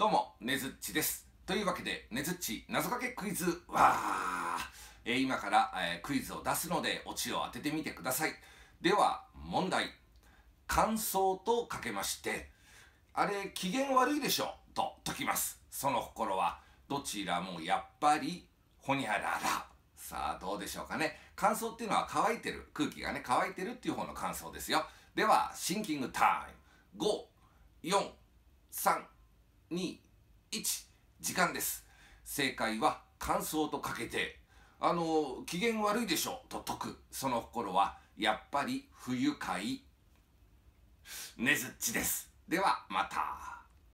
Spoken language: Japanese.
どうも、ねずっちです。というわけで、ねずっち謎かけクイズ、わー、えー今から、えークイズを出すので、オチを当ててみてください。では、問題。感想とかけまして、あれ、機嫌悪いでしょ？と解きます。その心は、どちらもやっぱり、ほにゃらら。さあ、どうでしょうかね。乾燥っていうのは乾いてる。空気がね、乾いてるっていう方の乾燥ですよ。では、シンキングタイム。5、4、3、2、1。時間です。正解は、乾燥とかけて、あの、機嫌悪いでしょ？と解く。その心は、やっぱり不愉快。ねずっちです。では、また。